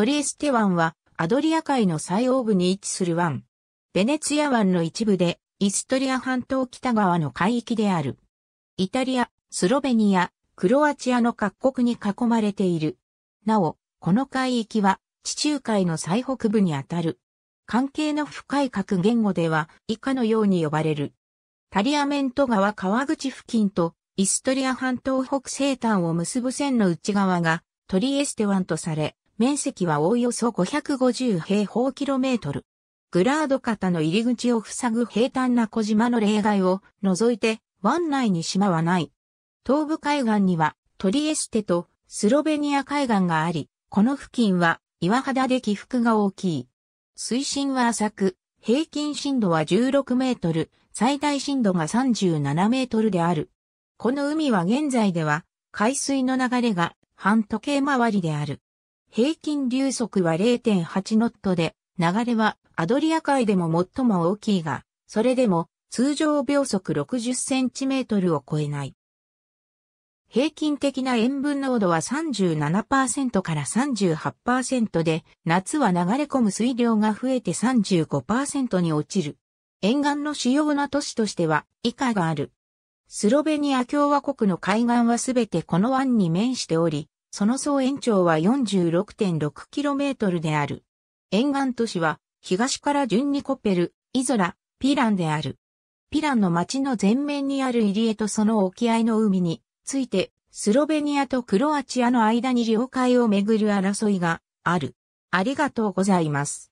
トリエステ湾はアドリア海の最欧部に位置する湾。ベネツィア湾の一部でイストリア半島北側の海域である。イタリア、スロベニア、クロアチアの各国に囲まれている。なお、この海域は地中海の最北部にあたる。関係の深い各言語では以下のように呼ばれる。タリアメント川川口付近とイストリア半島北西端を結ぶ線の内側がトリエステ湾とされ、面積はおおよそ550平方キロメートル。グラード型の入り口を塞ぐ平坦な小島の例外を除いて湾内に島はない。東部海岸にはトリエステとスロベニア海岸があり、この付近は岩肌で起伏が大きい。水深は浅く、平均深度は16メートル、最大深度が37メートルである。この海は現在では海水の流れが半時計回りである。平均流速は0.8ノットで、流れはアドリア海でも最も大きいが、それでも通常秒速60センチメートルを超えない。平均的な塩分濃度は37%から38%で、夏は流れ込む水量が増えて35%に落ちる。沿岸の主要な都市としては以下がある。スロベニア共和国の海岸はすべてこの湾に面しており、その総延長は 46.6km である。沿岸都市は東から順にコペル、イゾラ、ピランである。ピランの町の前面にある入江とその沖合の海について、スロベニアとクロアチアの間に領海をめぐる争いがある。ありがとうございます。